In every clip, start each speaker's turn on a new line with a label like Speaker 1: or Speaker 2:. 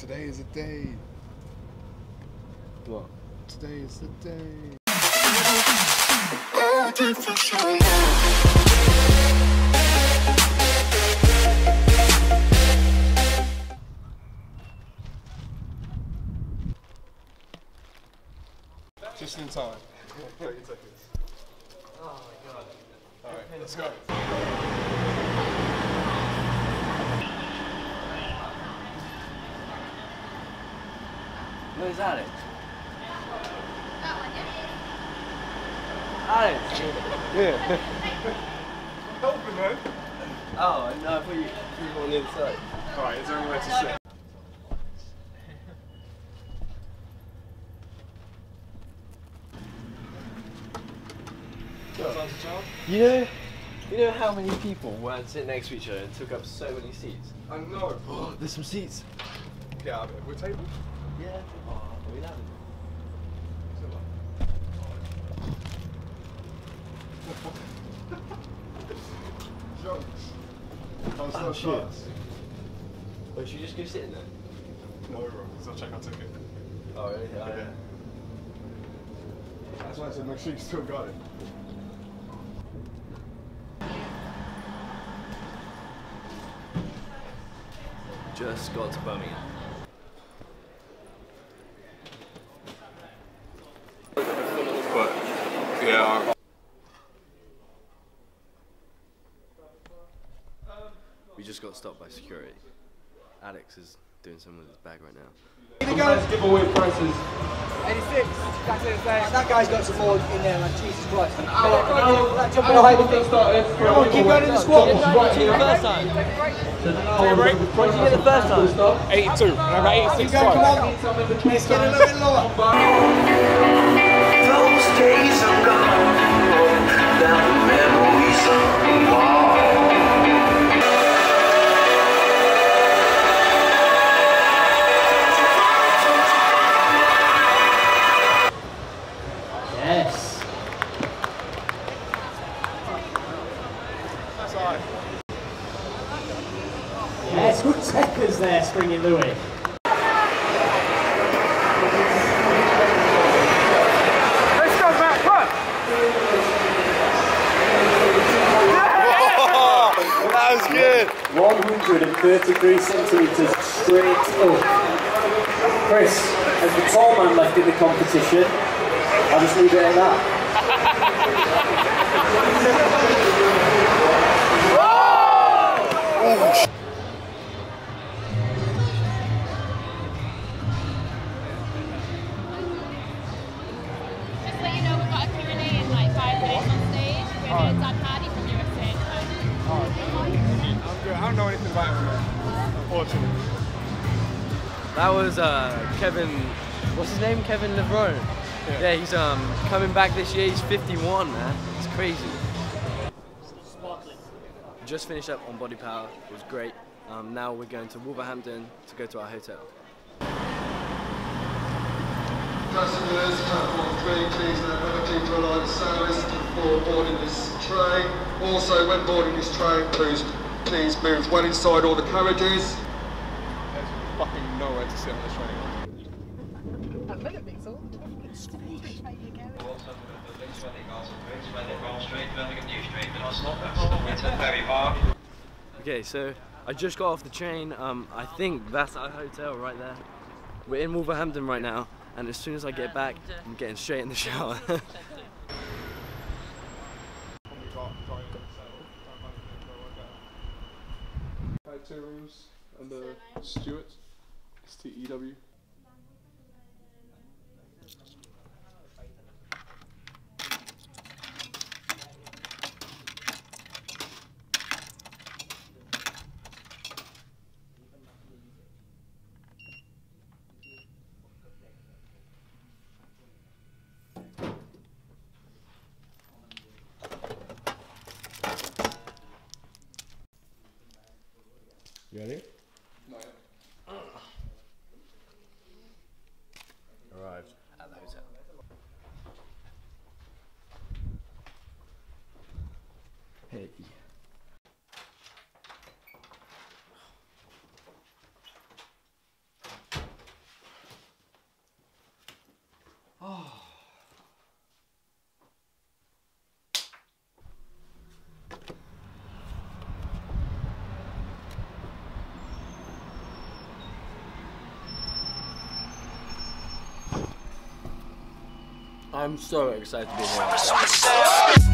Speaker 1: Today is the day.
Speaker 2: What?
Speaker 1: Today is the day. Just in time. 30 seconds. Oh my god. Alright, let's go.
Speaker 2: Where's Alex? Alex!
Speaker 1: Yeah. Helping, man.
Speaker 2: Oh, no, I thought you, you were on the other side.
Speaker 1: Alright, is there anywhere to sit?
Speaker 2: You know, you know how many people weren't sitting next to each other and took up so many seats?
Speaker 1: I know.
Speaker 2: Oh, there's some seats.
Speaker 1: Yeah, we're table.
Speaker 2: Yeah. Oh, we have
Speaker 1: Jokes. I'm
Speaker 2: Oh,
Speaker 1: so
Speaker 2: shit.
Speaker 1: short.
Speaker 2: Or should you just go sit in there?
Speaker 1: No, bro, because I'll check our ticket.
Speaker 2: Oh, really? Oh,
Speaker 1: Yeah. That's why I said make sure you still got it.
Speaker 2: Just got to Birmingham. We just got stopped by security. Alex is doing something with his bag right now.
Speaker 3: giveaway prices.
Speaker 4: 86. That's it. Thanks.
Speaker 5: That guy's got some more in there, like Jesus Christ.
Speaker 3: An hour, an hour,
Speaker 5: That
Speaker 3: an
Speaker 5: jumping
Speaker 3: hour
Speaker 5: away
Speaker 3: will
Speaker 5: with
Speaker 3: get started
Speaker 5: Come on, keep going in the squat.
Speaker 3: Right here.
Speaker 4: First time.
Speaker 3: There's an hour with the
Speaker 4: you get the first time? 82. And I got 86
Speaker 5: come on.
Speaker 3: Some in between
Speaker 5: Let's get a little bit lower.
Speaker 6: Those days are gone.
Speaker 1: That's alright.
Speaker 5: Yes, good takers there, Springy Louis.
Speaker 4: Let's go back. Come
Speaker 1: That was good.
Speaker 5: 133 centimetres straight up. Chris, as the tall man left in the competition, I'll just leave it at that.
Speaker 7: stage. We're going to Dan Hardy from USA at.
Speaker 1: I'm good. I don't know anything about him. Unfortunately.
Speaker 2: That was uh, Kevin, what's his name? Kevin Levrone. Yeah. he's um coming back this year. He's 51, man. It's crazy. Just finished up on Body Power. It was great. Um, now we're going to Wolverhampton to go to our hotel.
Speaker 8: Passengers, platform 3, please note whether due to a line service before boarding this train. Also, when boarding this train, please, please move well inside all the carriages.
Speaker 1: There's fucking nowhere to sit on this train.
Speaker 2: Okay, so I just got off the train. Um, I think that's our hotel right there. We're in Wolverhampton right now, and as soon as I get um, back, I'm getting straight in the shower.
Speaker 1: Right, two rooms and the Stewart. S T E W.
Speaker 2: Hey. Oh. I'm so excited to be here.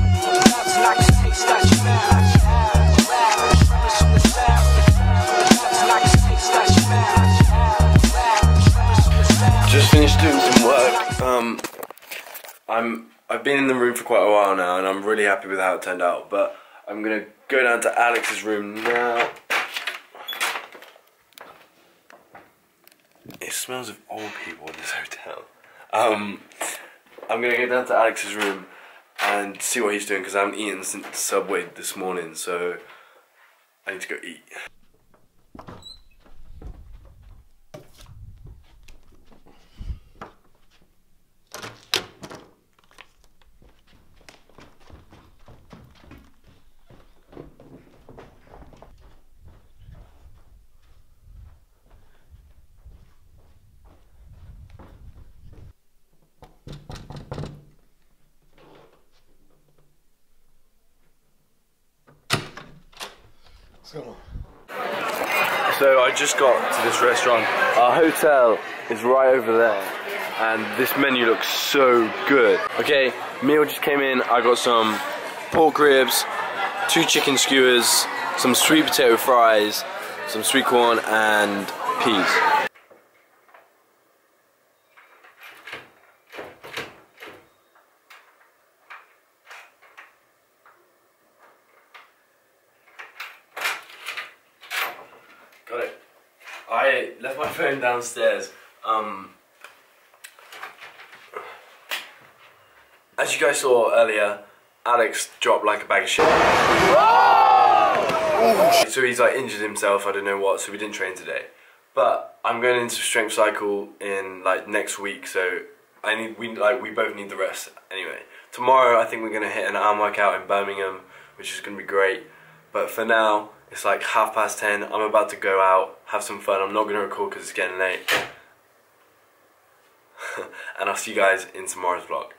Speaker 2: Just finished doing some work. Um, I'm I've been in the room for quite a while now, and I'm really happy with how it turned out. But I'm gonna go down to Alex's room now. It smells of old people in this hotel. Um, I'm gonna go down to Alex's room and see what he's doing because I haven't eaten since Subway this morning, so I need to go eat. So I just got to this restaurant. Our hotel is right over there, and this menu looks so good. Okay, meal just came in. I got some pork ribs, two chicken skewers, some sweet potato fries, some sweet corn, and peas. Got it. I left my phone downstairs. Um, as you guys saw earlier, Alex dropped like a bag of shit. So he's like injured himself. I don't know what. So we didn't train today. But I'm going into strength cycle in like next week. So I need we like we both need the rest anyway. Tomorrow I think we're gonna hit an arm workout in Birmingham, which is gonna be great. But for now, it's like half past ten. I'm about to go out, have some fun. I'm not going to record because it's getting late. and I'll see you guys in tomorrow's vlog.